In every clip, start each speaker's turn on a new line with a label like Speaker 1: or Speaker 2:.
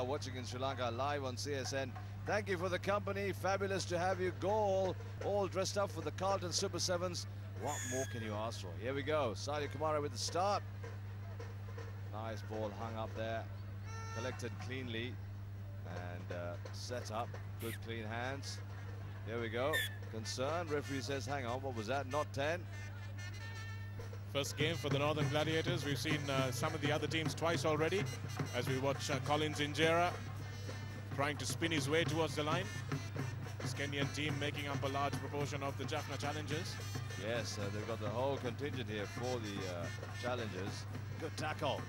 Speaker 1: are watching in Sri Lanka live on CSN. Thank you for the company. Fabulous to have you. Galle, all dressed up for the Carlton Super Sevens. What more can you ask for? Here we go. Sadia Kamara with the start. Nice ball hung up there. Collected cleanly and uh, set up. Good clean hands. Here we go. Concern. Referee says, hang on, what was that? Not 10.
Speaker 2: First game for the Northern Gladiators. We've seen uh, some of the other teams twice already as we watch uh, Collins Injera trying to spin his way towards the line. This Kenyan team making up a large proportion of the Jaffna Challengers.
Speaker 1: Yes, uh, they've got the whole contingent here for the uh, challengers. Good tackle.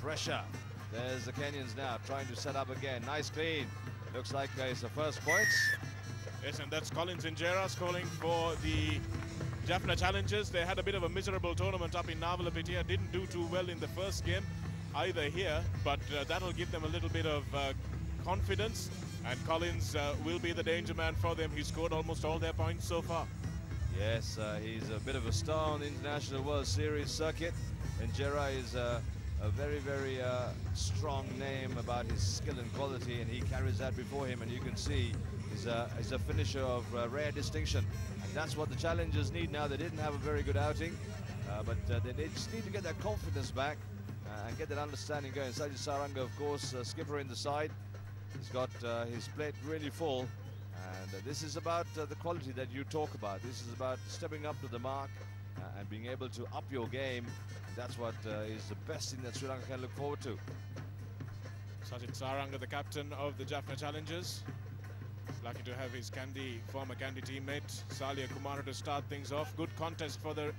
Speaker 1: Pressure. There's the Kenyans now trying to set up again. Nice clean. Looks like uh, it's the first points.
Speaker 2: Yes, and that's Collins Injera scoring for the Jaffna Challengers. They had a bit of a miserable tournament up in Navalapitiya. Didn't do too well in the first game either here, but uh, that'll give them a little bit of uh, confidence. And Collins uh, will be the danger man for them. He scored almost all their points so far.
Speaker 1: Yes, uh, he's a bit of a star on the International World Series circuit. Injera is uh, a very, very uh, strong name about his skill and quality, and he carries that before him. And you can see he's a, he's a finisher of rare distinction. That's what the challengers need now. They didn't have a very good outing, uh, but uh, they, they, just need to get that confidence back uh, and get that understanding going. Sajid Saranga, of course, skipper in the side. He's got his plate really full. And uh, this is about uh, the quality that you talk about. This is about stepping up to the mark uh, and being able to up your game. And that's what is the best thing that Sri Lanka can look forward to.
Speaker 2: Sajid Saranga, the captain of the Jaffna Challengers. Lucky to have his Kandy, former Kandy teammate, Salia Kumara to start things off. Good contest for the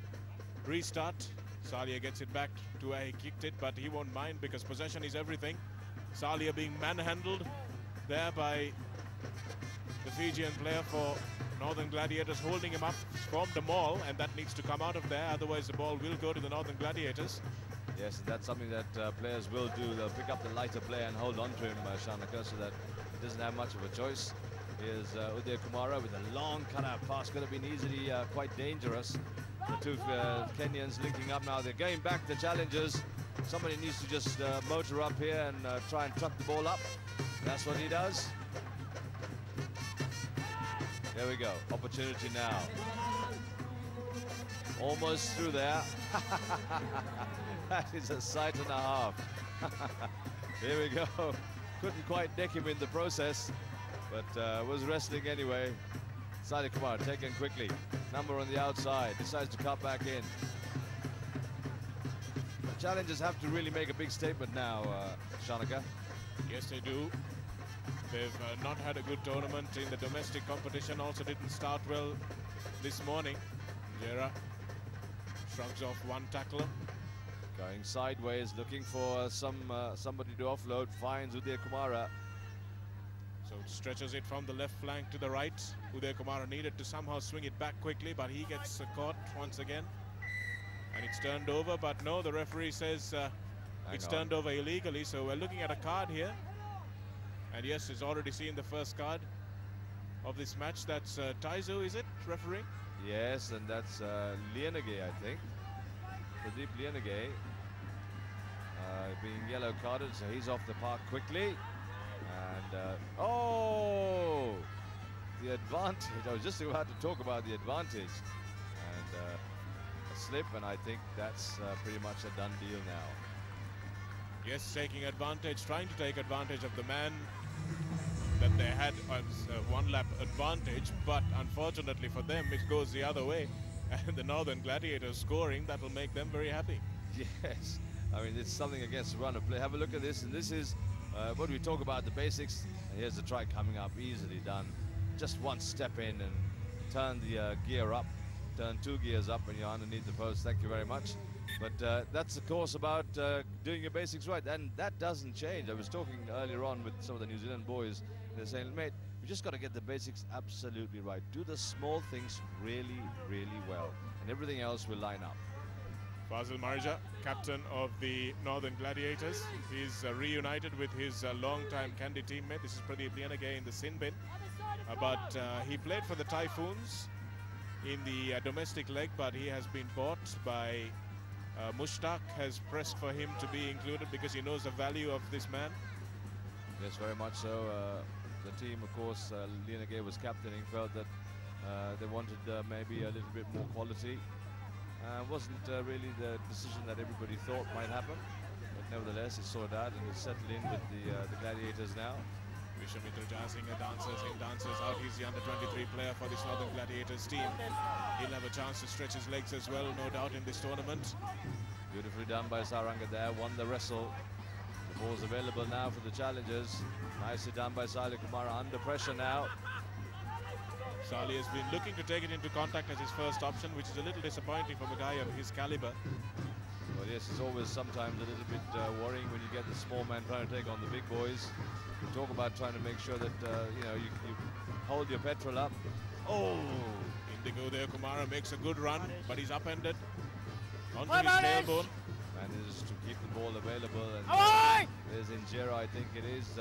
Speaker 2: restart. Salia gets it back to where he kicked it, but he won't mind because possession is everything. Salia being manhandled there by the Fijian player for Northern Gladiators holding him up, formed the maul, and that needs to come out of there, otherwise the ball will go to the Northern Gladiators.
Speaker 1: Yes, that's something that uh, players will do. They'll pick up the lighter player and hold on to him, uh, Shanaka, so that he doesn't have much of a choice. Here's uh, Kumara with a long cutout pass. Could have been easily uh, quite dangerous. The two uh, Kenyans linking up now. They're going back to challengers. Somebody needs to just uh, motor up here and uh, try and truck the ball up. That's what he does. There we go. Opportunity now. Almost through there. that is a sight and a half. Here we go. Couldn't quite nick him in the process, but uh, was wrestling anyway. Sadia Kumar taken quickly. Number on the outside. Decides to cut back in. The challengers have to really make a big statement now, uh, Shanaka.
Speaker 2: Yes, they do. They've uh, not had a good tournament in the domestic competition. Also didn't start well this morning. Jera shrugs off one tackler.
Speaker 1: Going sideways, looking for some uh, somebody to offload. Finds Uday Kumara.
Speaker 2: So it stretches it from the left flank to the right. Uday Kumara needed to somehow swing it back quickly, but he gets uh, caught once again. And it's turned over, but no, the referee says uh, it's on. turned over illegally. So we're looking at a card here. And yes, he's already seen the first card of this match. That's uh, Taizo, is it, referee?
Speaker 1: Yes, and that's uh, Liyanage, I think. Pradeep Liyanage uh, being yellow carded, so he's off the park quickly. And, uh, oh, the advantage. I was just about to talk about the advantage. And uh, a slip, and I think that's uh, pretty much a done deal now.
Speaker 2: Yes, taking advantage, trying to take advantage of the man that they had a one lap advantage, but unfortunately for them, it goes the other way. And the Northern Gladiators scoring, that'll make them very happy.
Speaker 1: Yes, I mean, it's something against run of play. Have a look at this, and this is uh, we talk about, the basics. Here's the try coming up, easily done. Just one step in and turn the uh, gear up, turn two gears up and you're underneath the post. Thank you very much. But uh, that's, of course, about uh, doing your basics right. And that doesn't change. I was talking earlier on with some of the New Zealand boys. They're saying, mate, we just got to get the basics absolutely right. Do the small things really, really well. And everything else will line up.
Speaker 2: Fazil Marija, captain of the Northern Gladiators. He's uh, reunited with his uh, long-time Kandy teammate. This is Pradeep Liyanage in the sin bin. Uh, but uh, he played for the Typhoons in the uh, domestic leg, but he has been bought by uh, Mushtaq has pressed for him to be included because he knows the value of this man.
Speaker 1: Yes, very much so. Uh, the team, of course, uh, Gay was captaining, felt that they wanted maybe a little bit more quality. Uh, wasn't uh, really the decision that everybody thought might happen, but nevertheless, he saw that and he's settled in with the, uh, the Gladiators now.
Speaker 2: Vishwamitra Jayasinghe dances in, dances out. He's the under-23 player for this Northern Gladiators team. He'll have a chance to stretch his legs as well, no doubt, in this tournament.
Speaker 1: Beautifully done by Saranga there, won the wrestle. The ball's available now for the challengers. Nicely done by Sali Kumara, under pressure now.
Speaker 2: Sali has been looking to take it into contact as his first option, which is a little disappointing from a guy of his caliber.
Speaker 1: Well, yes, it's always sometimes a little bit uh, worrying when you get the small man trying to take on the big boys. You talk about trying to make sure that, uh, you know, you, you hold your petrol up. Oh!
Speaker 2: Indigo Udaya Kumara makes a good run, but he's upended onto his tailbone.
Speaker 1: Manages to keep the ball available. And uh, there's Injera, I think it is.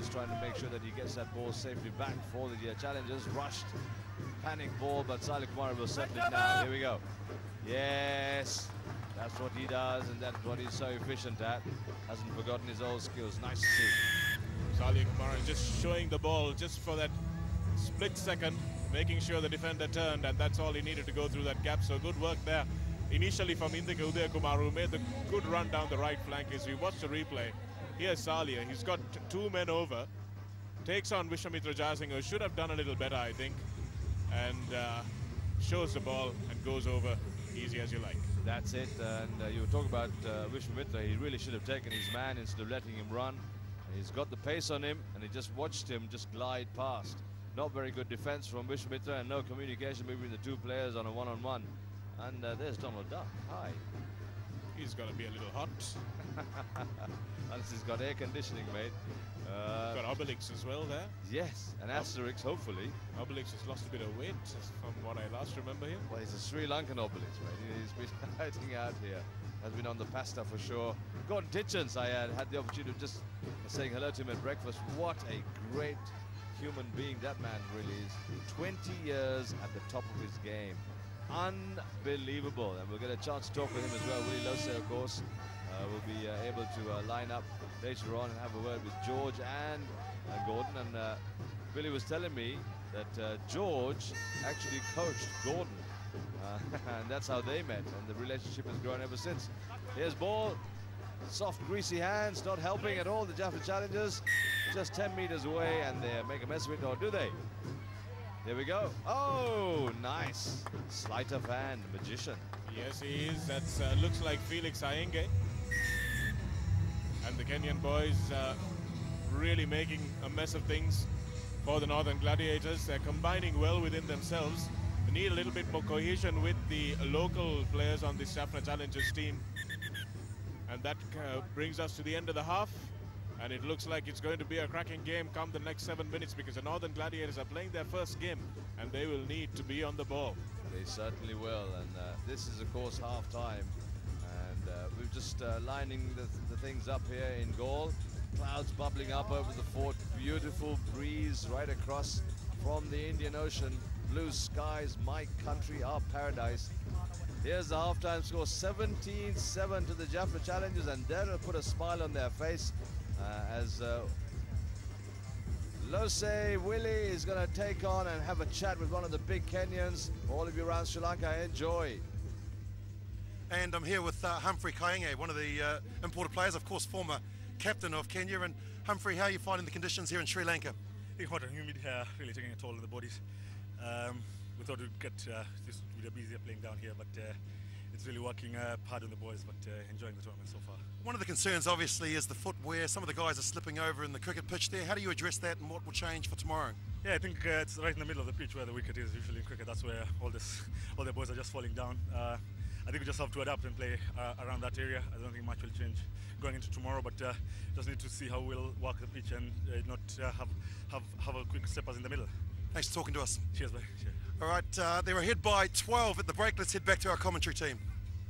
Speaker 1: Just trying to make sure that he gets that ball safely back for the uh, challengers. Rushed, panic ball, but Sali Kumara will settle it now. Here we go. Yes, that's what he does, and that's what he's so efficient at. Hasn't forgotten his old skills. Nice to see.
Speaker 2: Sali Kumara is just showing the ball just for that split second, making sure the defender turned, and that's all he needed to go through that gap. So good work there. Initially from Indigo Udaya Kumar, who made the good run down the right flank. As we watch the replay, here's Salia. He's got two men over, takes on Vishwamitra Jayasinghe, who should have done a little better, I think, and uh, shows the ball and goes over easy as you like.
Speaker 1: That's it. And uh, you talk about uh, Vishwamitra. He really should have taken his man instead of letting him run. He's got the pace on him, and he just watched him just glide past. Not very good defense from Vishwamitra, and no communication between the two players on a one-on-one. And uh, there's Donald Duck. Hi.
Speaker 2: He's got to be a little hot.
Speaker 1: Unless he's got air conditioning, mate. Uh,
Speaker 2: got Obelix as well there.
Speaker 1: yes, and Asterix, hopefully.
Speaker 2: Obelix has lost a bit of weight from what I last remember him.
Speaker 1: Well, he's a Sri Lankan Obelix, mate. He's been hiding out here. Has been on the pasta for sure. Gordon Tietjens, I had, had the opportunity of just saying hello to him at breakfast. What a great human being that man really is. 20 years at the top of his game. Unbelievable. And we'll get a chance to talk with him as well. Willie Lose, of course, uh, will be uh, able to uh, line up later on and have a word with George and uh, Gordon. And uh, Billy was telling me that uh, George actually coached Gordon. Uh, and that's how they met. And the relationship has grown ever since. Here's ball. Soft, greasy hands, not helping at all. The Jaffna challengers just 10 meters away and they make a mess of it, or do they? There we go. Oh, nice. Sleight of hand, magician.
Speaker 2: Yes, he is. That uh, looks like Felix Ayange. And the Kenyan boys uh, really making a mess of things for the Northern Gladiators. They're combining well within themselves. They need a little bit more cohesion with the local players on the Jaffna Challengers team. And that uh, brings us to the end of the half. And it looks like it's going to be a cracking game come the next seven minutes because the Northern Gladiators are playing their first game and they will need to be on the ball.
Speaker 1: They certainly will. And uh, this is, of course, half time. And uh, we're just uh, lining the, the things up here in Galle. Clouds bubbling up over the fort. Beautiful breeze right across from the Indian Ocean. Blue skies, my country, our paradise. Here's the halftime score 17-7 to the Jaffna Challengers, and that'll put a smile on their face as uh, Lose Willie is going to take on and have a chat with one of the big Kenyans. All of you around Sri Lanka, enjoy.
Speaker 3: And I'm here with uh, Humphrey Kayange, one of the uh, imported players, of course, former captain of Kenya. And Humphrey, how are you finding the conditions here in Sri Lanka?
Speaker 4: It's hot and humid here, really taking a toll on the bodies. Um, we thought we'd get uh, this would be easier playing down here, but uh, it's really working uh, hard on the boys, but uh, enjoying the tournament so far.
Speaker 3: One of the concerns, obviously, is the footwear. Some of the guys are slipping over in the cricket pitch there. How do you address that, and what will change for tomorrow?
Speaker 4: Yeah, I think uh, it's right in the middle of the pitch where the wicket is. Usually in cricket, that's where all this, all the boys are just falling down. Uh, I think we just have to adapt and play uh, around that area. I don't think much will change going into tomorrow, but uh, just need to see how we'll walk the pitch and uh, not uh, have, have have a quick steppers in the middle.
Speaker 3: Thanks for talking to us.
Speaker 4: Cheers, mate. Cheers.
Speaker 3: All right, uh, they were ahead by 12 at the break. Let's head back to our commentary team.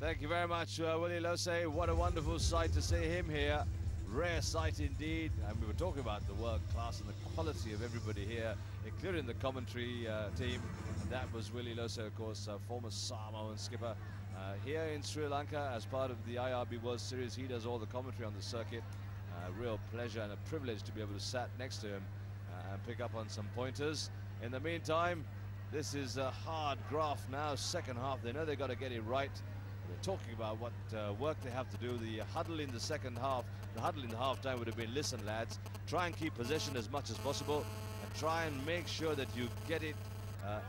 Speaker 1: Thank you very much, uh, Willie Lose. What a wonderful sight to see him here. Rare sight indeed. And we were talking about the world class and the quality of everybody here, including the commentary uh, team. And that was Willie Lose, of course, uh, former Samoan skipper. Uh, here in Sri Lanka, as part of the IRB World Series, he does all the commentary on the circuit. Uh, A real pleasure and a privilege to be able to sat next to him uh, and pick up on some pointers. In the meantime, this is a hard graft now, second half. They know they've got to get it right. They're talking about what uh, work they have to do. The huddle in the second half, the huddle in the half time would have been, listen, lads, try and keep possession as much as possible and try and make sure that you get it uh,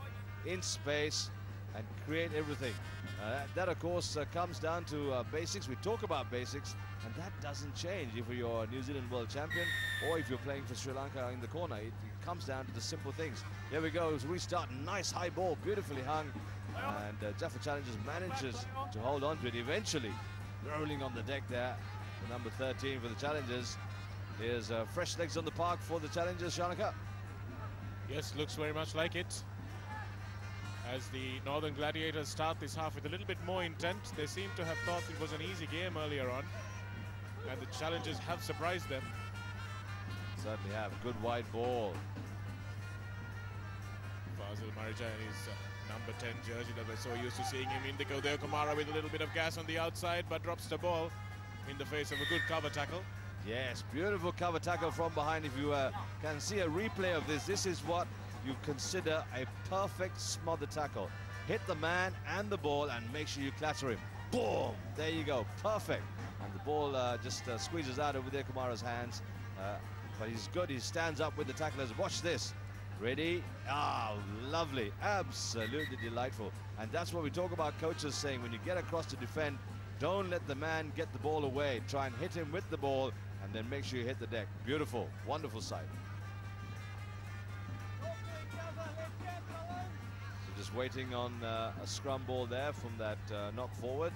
Speaker 1: in space and create everything. Uh, that, of course, uh, comes down to uh, basics. We talk about basics, and that doesn't change if you're a New Zealand world champion or if you're playing for Sri Lanka in the corner. It, it comes down to the simple things. Here we go. Restart. Nice high ball, beautifully hung. And uh, Challengers manages to hold on to it eventually. Rolling on the deck there. The number 13 for the Challengers. Here's uh, fresh legs on the park for the Challengers, Shanaka.
Speaker 2: Yes, looks very much like it. As the Northern Gladiators start this half with a little bit more intent, they seem to have thought it was an easy game earlier on. And the challenges have surprised them.
Speaker 1: Certainly have. Good wide ball.
Speaker 2: Fazil Marijan is uh, number 10 jersey that we're so used to seeing him indigo there. Kumara with a little bit of gas on the outside, but drops the ball in the face of a good cover tackle.
Speaker 1: Yes, beautiful cover tackle from behind. If you uh, can see a replay of this, this is what you consider a perfect smother tackle. Hit the man and the ball and make sure you clatter him. Boom! There you go. Perfect. And the ball uh, just uh, squeezes out over there Kamara's hands. Uh, but he's good. He stands up with the tacklers. Watch this. Ready? Ah, lovely. Absolutely delightful. And that's what we talk about coaches saying. When you get across to defend, don't let the man get the ball away. Try and hit him with the ball and then make sure you hit the deck. Beautiful. Wonderful sight. Just waiting on uh, a scrum ball there from that uh, knock forward.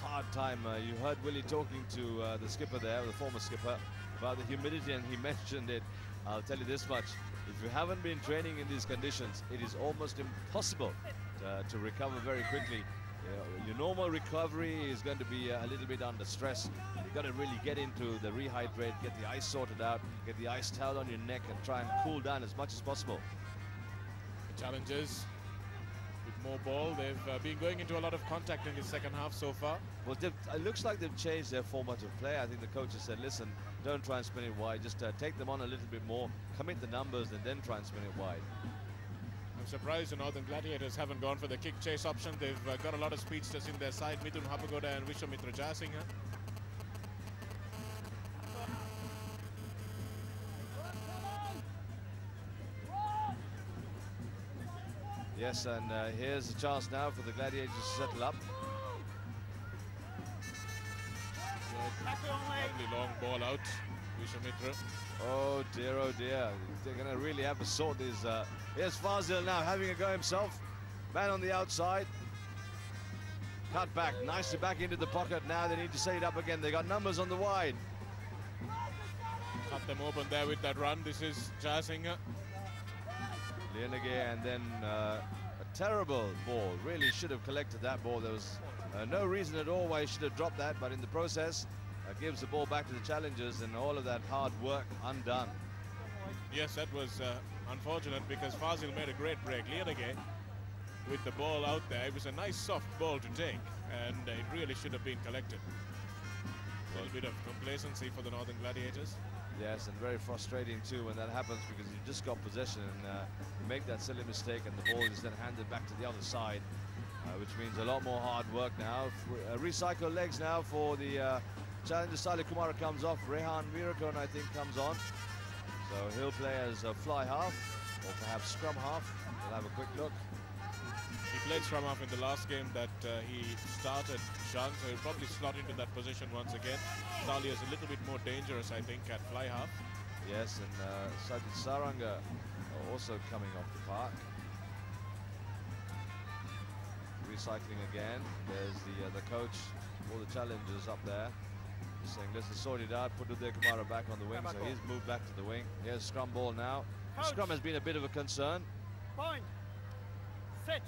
Speaker 1: Hard time. Uh, you heard Willie talking to uh, the skipper there, the former skipper, about the humidity, and he mentioned it. I'll tell you this much. If you haven't been training in these conditions, it is almost impossible to, to recover very quickly. You your normal recovery is going to be a little bit under stress. You've got to really get into the rehydrate, get the ice sorted out, get the ice towel on your neck and try and cool down as much as possible.
Speaker 2: The Challengers with more ball. They've uh, been going into a lot of contact in the second half so far.
Speaker 1: Well, it looks like they've changed their format of play. I think the coach has said, listen, don't try and spin it wide. Just uh, take them on a little bit more, commit the numbers, and then try and spin it wide.
Speaker 2: I'm surprised the Northern Gladiators haven't gone for the kick chase option. They've uh, got a lot of speedsters in their side, Mithun Hapagoda and Vishwamitra Jayasinghe.
Speaker 1: Yes, and uh, here's a chance now for the Gladiators to settle up.
Speaker 2: Lovely long ball out, Vishwamitra.
Speaker 1: Oh dear, oh dear. They're going to really have to sort these. Uh, here's Fazil now having a go himself. Man on the outside. Cut back, nicely back into the pocket. Now they need to set it up again. They got numbers on the wide.
Speaker 2: Cut them open there with that run. This is Jayasinghe.
Speaker 1: Liyanage and then uh, a terrible ball. Really should have collected that ball. There was uh, no reason at all why he should have dropped that, but in the process, uh, gives the ball back to the challengers and all of that hard work undone.
Speaker 2: Yes, that was uh, unfortunate because Fazil made a great break. Liyanage with the ball out there. It was a nice soft ball to take and it really should have been collected. A little bit of complacency for the Northern Gladiators.
Speaker 1: Yes, and very frustrating too when that happens because you just got possession and uh, you make that silly mistake and the ball is then handed back to the other side, uh, which means a lot more hard work now. Uh, recycle legs now for the uh, challenger. Salih Kumara comes off. Rehan Virakon, I think, comes on. So he'll play as a fly half or perhaps scrum half. We'll have a quick look.
Speaker 2: He played scrum half in the last game that uh, he started Shan, so he'll probably slot into that position once again. Thalia is a little bit more dangerous, I think, at fly half.
Speaker 1: Yes, and uh, Sajid Saranga also coming off the park. Recycling again. There's the uh, the coach, all the challengers up there. He's saying, let's sort it out, put Uday Kumara back on the wing, so he's moved back to the wing. Here's scrum ball now. Scrum has been a bit of a concern.
Speaker 5: Point. Set.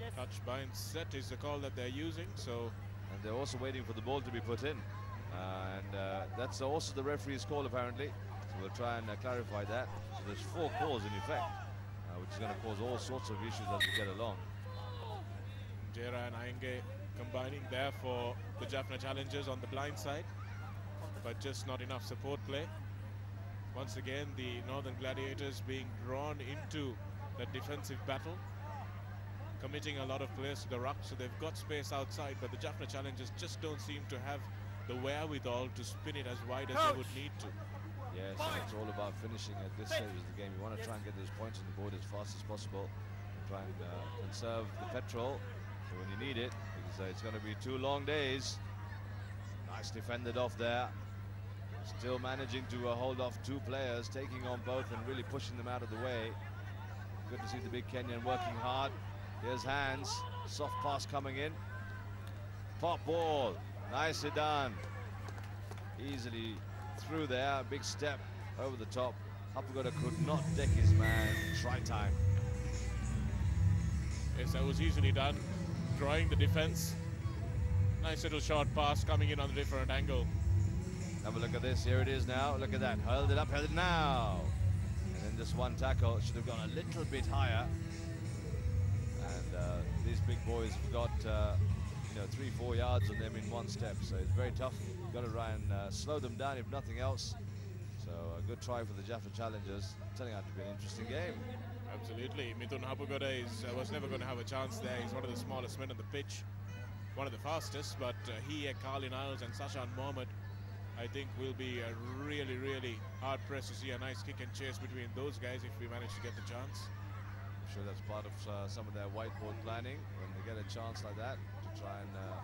Speaker 5: Yes.
Speaker 2: Touch bind set is the call that they're using, so...
Speaker 1: And they're also waiting for the ball to be put in. Uh, and uh, that's also the referee's call, apparently. So we'll try and uh, clarify that. So there's four calls in effect, uh, which is going to cause all sorts of issues as we get along.
Speaker 2: Jera and Ayange combining there for the Jaffna Challengers on the blind side. but just not enough support play. Once again, the Northern Gladiators being drawn into the defensive battle, committing a lot of players to the ruck, so they've got space outside, but the Jaffna Challengers just don't seem to have the wherewithal to spin it as wide as they would need to.
Speaker 1: Yes, and it's all about finishing at this stage of the game. You want to try and get those points on the board as fast as possible. Try and uh, conserve the petrol for when you need it, because uh, it's going to be two long days. Nice defended off there. Still managing to uh, hold off two players, taking on both and really pushing them out of the way. Good to see the big Kenyan working hard. Here's Hans, soft pass coming in. Pop ball, nicely done. Easily through there, big step over the top. Hapagoda could not deck his man. Try time.
Speaker 2: Yes, that was easily done. Drawing the defense. Nice little short pass coming in on a different angle.
Speaker 1: Have a look at this. Here it is now. Look at that. Held it up, held it now. And then this one tackle should have gone a little bit higher. And uh, these big boys have got, uh, you know, three, four yards on them in one step. So it's very tough. You've got to try and uh, slow them down, if nothing else. So a good try for the Jaffna Challengers. Turning out to be an interesting game.
Speaker 2: Absolutely. Mithun Hapagoda is, uh, was never going to have a chance there. He's one of the smallest men on the pitch. One of the fastest, but uh, he, Carly Niles and Sashan Mohammed, I think will be uh, really, really hard pressed to see a nice kick and chase between those guys if we manage to get the chance.
Speaker 1: I'm sure that's part of uh, some of their whiteboard planning when they get a chance like that to try and uh,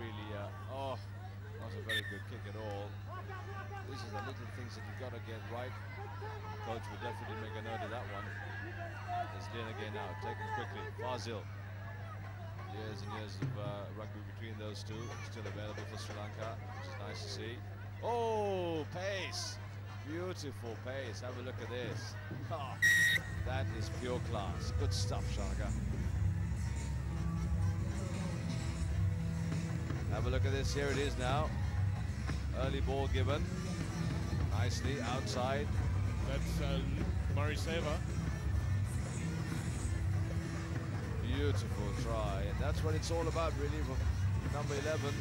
Speaker 1: really, uh, oh, not a very good kick at all. These are the little things that you've got to get right. Coach will definitely make a note of that one. It's Dean again now, taken quickly. Fazil. Years and years of uh, rugby between those two. Still available for Sri Lanka, which is nice to see. Oh, pace. Beautiful pace. Have a look at this. Oh, that is pure class. Good stuff, Shaka. Have a look at this. Here it is now. Early ball given. Nicely outside.
Speaker 2: That's uh, Murray Seva.
Speaker 1: Beautiful try. And that's what it's all about, really, for number 11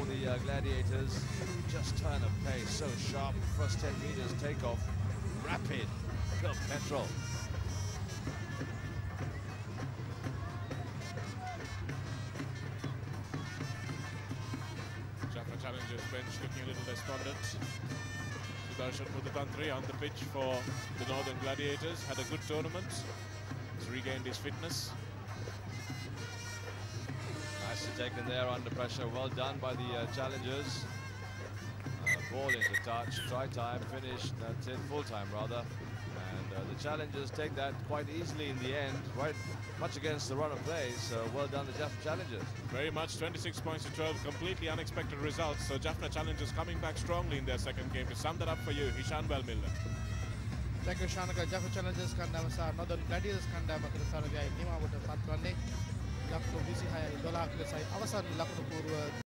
Speaker 1: for the uh, Gladiators. Just turn of pace, so sharp. First 10 meters takeoff. Rapid. Good petrol.
Speaker 2: Jaffna Challengers bench looking a little despondent. Sudarshan Muthuthanthri on the pitch for the Northern Gladiators. Had a good tournament. He's regained his fitness
Speaker 1: taken there under pressure. Well done by the uh, challengers. Uh, ball into touch, try time, finish, that's it, full time rather. And uh, the challengers take that quite easily in the end, right much against the run of play, so well done the Jaffna challengers.
Speaker 2: Very much, 26 points to 12, completely unexpected results. So Jaffna challengers coming back strongly in their second game. To sum that up for you, Hishan Belmiller.
Speaker 6: Thank you, Shanaka. Jaffna Challengers ಕಂಡ ಅವರ ನೋದೊಂದು ಗ್ಲಾಡಿಯರ್ಸ್ ಕಂಡ ಮತ್ತು ಸಾರಿಗೆ the ಸಾಥ್ लाखों बीस हजार dollar के साइड आवश्यक लाखों पूर्व